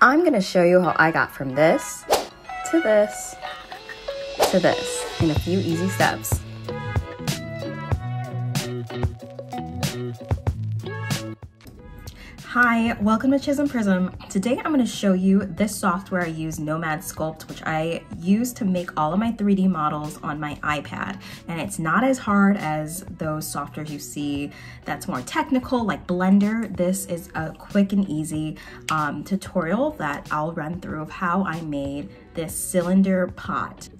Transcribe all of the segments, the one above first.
I'm gonna show you how I got from this to this to this in a few easy steps. Hi, welcome to Chism Prism. Today I'm going to show you this software I use, Nomad Sculpt, which I use to make all of my 3D models on my iPad. And it's not as hard as those softwares you see that's more technical, like Blender. This is a quick and easy um, tutorial that I'll run through of how I made this cylinder pot.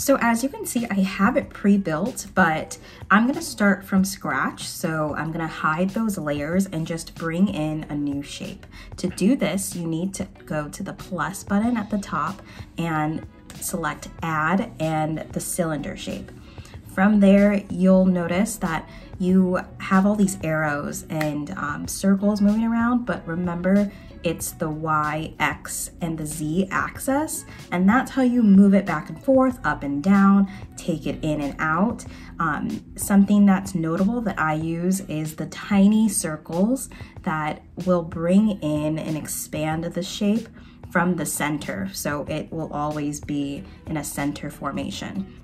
So as you can see, I have it pre-built, but I'm gonna start from scratch. So I'm gonna hide those layers and just bring in a new shape. To do this, you need to go to the plus button at the top and select add and the cylinder shape. From there, you'll notice that you have all these arrows and um, circles moving around, but remember it's the Y, X, and the Z axis, and that's how you move it back and forth, up and down, take it in and out. Um, something that's notable that I use is the tiny circles that will bring in and expand the shape from the center, so it will always be in a center formation.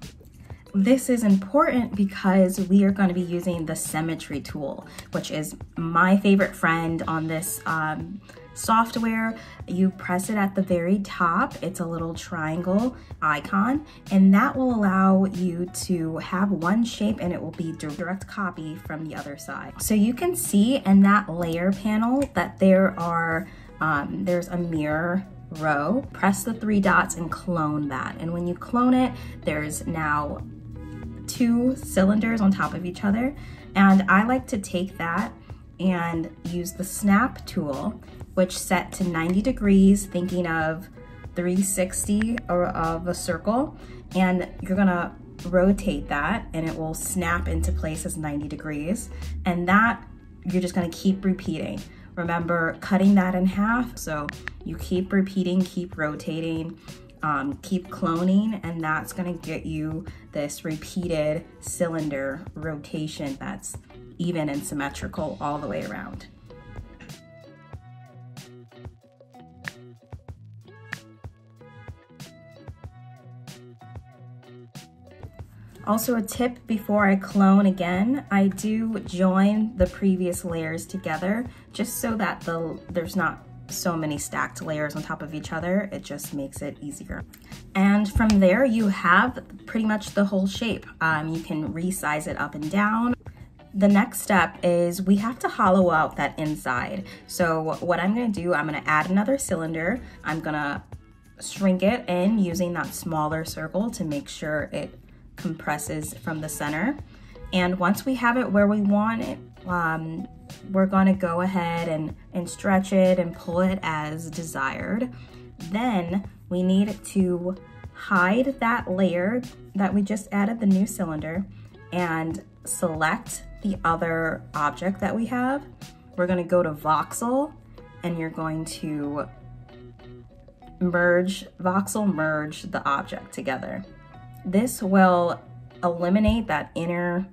This is important because we are going to be using the symmetry tool, which is my favorite friend on this um, software. You press it at the very top. It's a little triangle icon, and that will allow you to have one shape and it will be direct copy from the other side. So you can see in that layer panel that there are, um, there's a mirror row, press the three dots and clone that. And when you clone it, there's now two cylinders on top of each other. And I like to take that and use the snap tool which set to 90 degrees, thinking of 360 of a circle, and you're gonna rotate that and it will snap into place as 90 degrees. And that you're just gonna keep repeating. Remember cutting that in half. So you keep repeating, keep rotating, um, keep cloning, and that's gonna get you this repeated cylinder rotation that's even and symmetrical all the way around. Also a tip before I clone again, I do join the previous layers together just so that the there's not so many stacked layers on top of each other. It just makes it easier. And from there you have pretty much the whole shape. Um, you can resize it up and down. The next step is we have to hollow out that inside. So what I'm gonna do, I'm gonna add another cylinder. I'm gonna shrink it in using that smaller circle to make sure it compresses from the center. And once we have it where we want it, um, we're gonna go ahead and, and stretch it and pull it as desired. Then we need to hide that layer that we just added the new cylinder and select the other object that we have. We're gonna go to voxel and you're going to merge, voxel merge the object together. This will eliminate that inner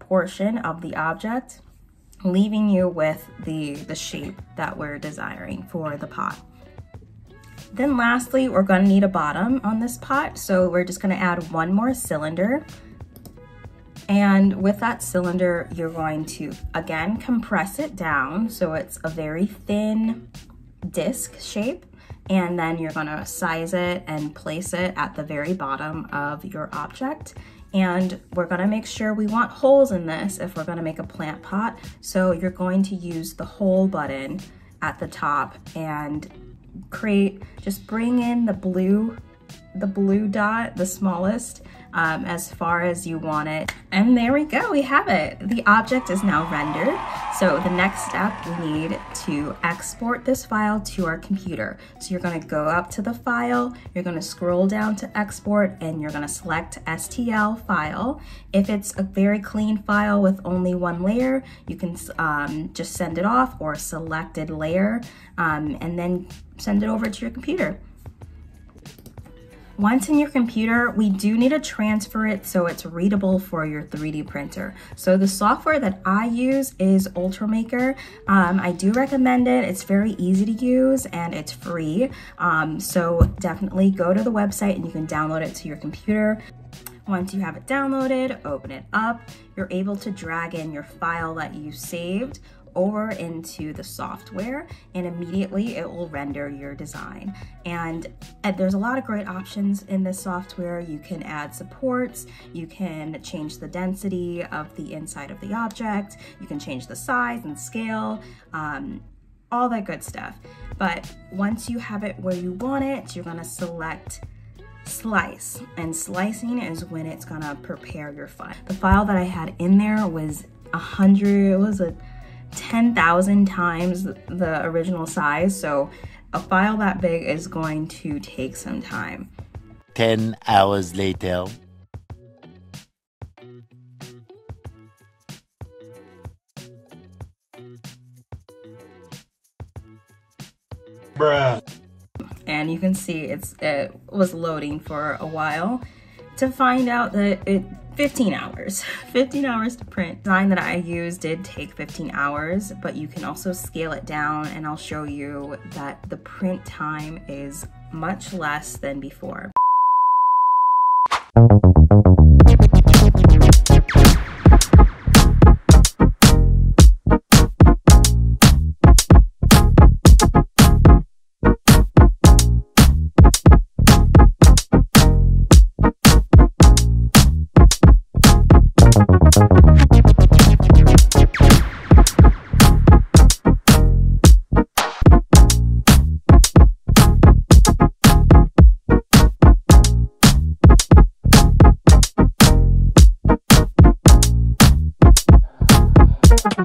portion of the object, leaving you with the, the shape that we're desiring for the pot. Then lastly, we're gonna need a bottom on this pot. So we're just gonna add one more cylinder. And with that cylinder, you're going to, again, compress it down so it's a very thin disc shape and then you're gonna size it and place it at the very bottom of your object. And we're gonna make sure we want holes in this if we're gonna make a plant pot. So you're going to use the hole button at the top and create, just bring in the blue, the blue dot, the smallest, um, as far as you want it. And there we go, we have it. The object is now rendered. So the next step, we need to export this file to our computer. So you're gonna go up to the file, you're gonna scroll down to export, and you're gonna select STL file. If it's a very clean file with only one layer, you can um, just send it off or selected layer, um, and then send it over to your computer. Once in your computer, we do need to transfer it so it's readable for your 3D printer. So the software that I use is Ultimaker. Um, I do recommend it. It's very easy to use and it's free. Um, so definitely go to the website and you can download it to your computer. Once you have it downloaded, open it up, you're able to drag in your file that you saved over into the software and immediately it will render your design. And, and there's a lot of great options in this software. You can add supports, you can change the density of the inside of the object, you can change the size and scale, um, all that good stuff. But once you have it where you want it, you're gonna select slice and slicing is when it's gonna prepare your file. The file that I had in there was a hundred, it was a 10,000 times the original size. So a file that big is going to take some time. 10 hours later. Bruh. And you can see it's it was loading for a while to find out that it 15 hours. 15 hours to print. Design that i used did take 15 hours but you can also scale it down and i'll show you that the print time is much less than before Two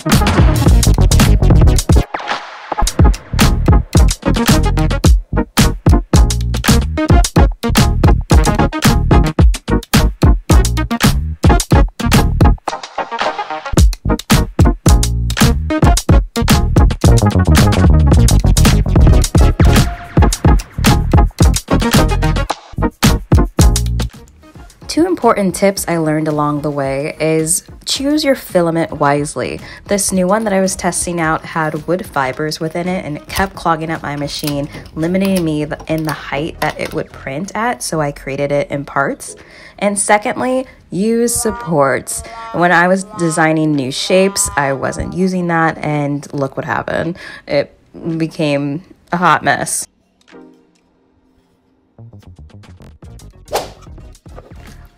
important tips I learned along the way is choose your filament wisely. This new one that I was testing out had wood fibers within it and it kept clogging up my machine, limiting me in the height that it would print at, so I created it in parts. And secondly, use supports. When I was designing new shapes, I wasn't using that and look what happened. It became a hot mess.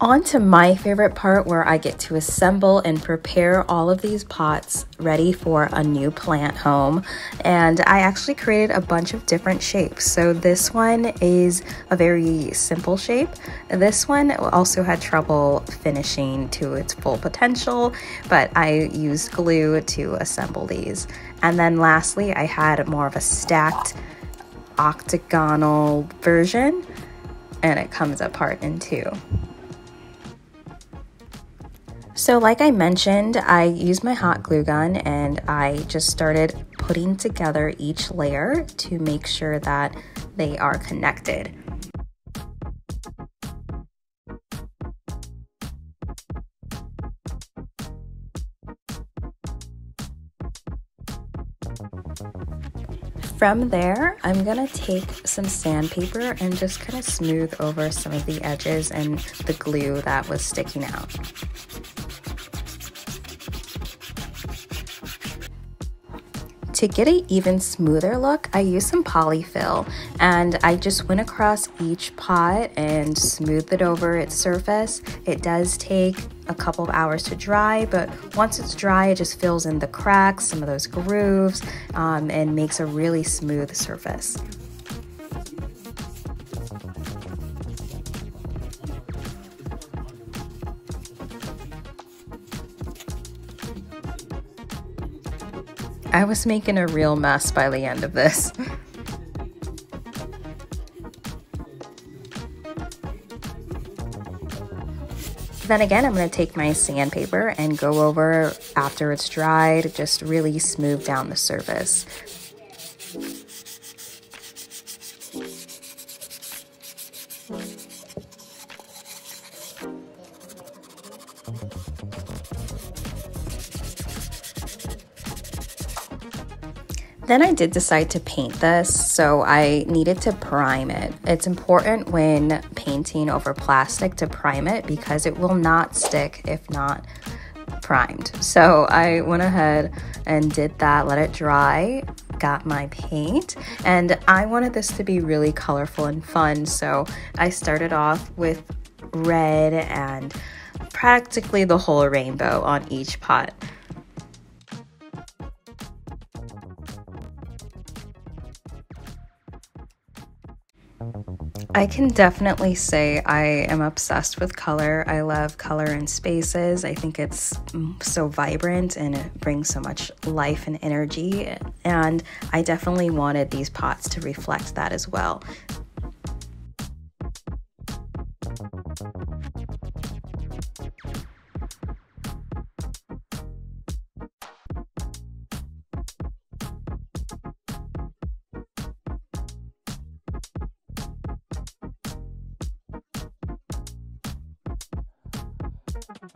On to my favorite part where I get to assemble and prepare all of these pots ready for a new plant home. And I actually created a bunch of different shapes. So this one is a very simple shape. This one also had trouble finishing to its full potential, but I used glue to assemble these. And then lastly, I had more of a stacked octagonal version and it comes apart in two. So like I mentioned, I used my hot glue gun and I just started putting together each layer to make sure that they are connected. From there, I'm gonna take some sandpaper and just kind of smooth over some of the edges and the glue that was sticking out. To get an even smoother look, I used some polyfill and I just went across each pot and smoothed it over its surface. It does take a couple of hours to dry, but once it's dry, it just fills in the cracks, some of those grooves, um, and makes a really smooth surface. I was making a real mess by the end of this. Then again, I'm going to take my sandpaper and go over after it's dried, just really smooth down the surface. Then I did decide to paint this, so I needed to prime it. It's important when painting over plastic to prime it because it will not stick if not primed. So I went ahead and did that, let it dry, got my paint, and I wanted this to be really colorful and fun, so I started off with red and practically the whole rainbow on each pot. I can definitely say I am obsessed with color. I love color in spaces. I think it's so vibrant and it brings so much life and energy. And I definitely wanted these pots to reflect that as well. After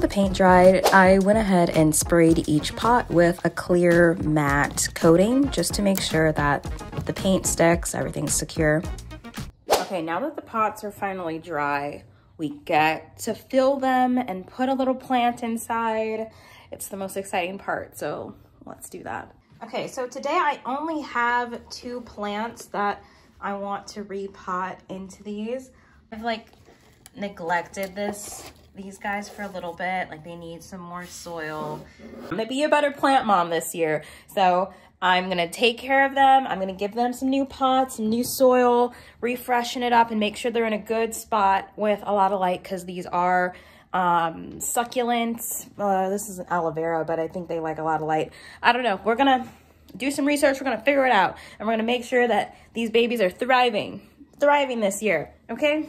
the paint dried, I went ahead and sprayed each pot with a clear matte coating just to make sure that the paint sticks, everything's secure. Okay, now that the pots are finally dry, we get to fill them and put a little plant inside. It's the most exciting part, so let's do that. Okay, so today I only have two plants that I want to repot into these. I've like neglected this these guys for a little bit. Like they need some more soil. I'm gonna be a better plant mom this year. So I'm gonna take care of them. I'm gonna give them some new pots, some new soil, refreshen it up and make sure they're in a good spot with a lot of light because these are um, succulents. Uh, this is an aloe vera, but I think they like a lot of light. I don't know. We're gonna do some research. We're gonna figure it out. And we're gonna make sure that these babies are thriving, thriving this year, okay?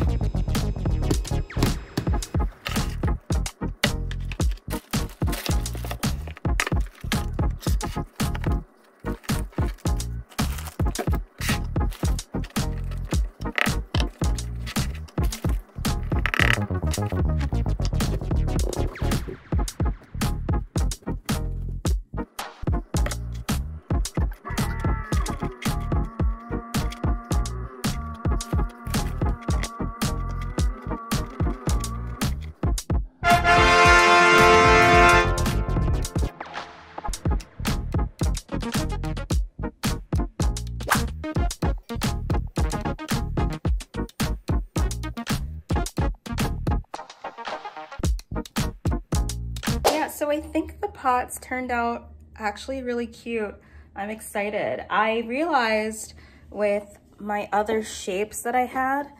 pots turned out actually really cute. I'm excited. I realized with my other shapes that I had,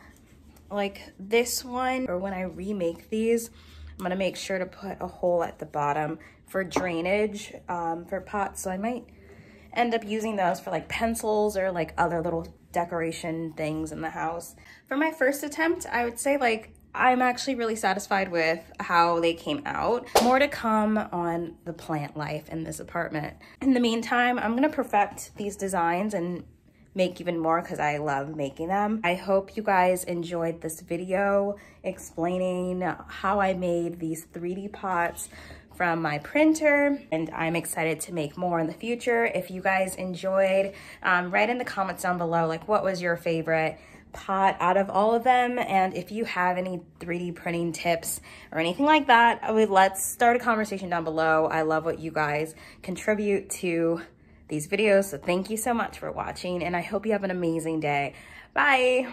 like this one, or when I remake these, I'm gonna make sure to put a hole at the bottom for drainage um, for pots. So I might end up using those for like pencils or like other little decoration things in the house. For my first attempt, I would say like I'm actually really satisfied with how they came out. More to come on the plant life in this apartment. In the meantime, I'm gonna perfect these designs and make even more because I love making them. I hope you guys enjoyed this video explaining how I made these 3D pots from my printer and I'm excited to make more in the future. If you guys enjoyed, um, write in the comments down below like what was your favorite pot out of all of them. And if you have any 3D printing tips or anything like that, I would let's start a conversation down below. I love what you guys contribute to these videos. So thank you so much for watching and I hope you have an amazing day. Bye.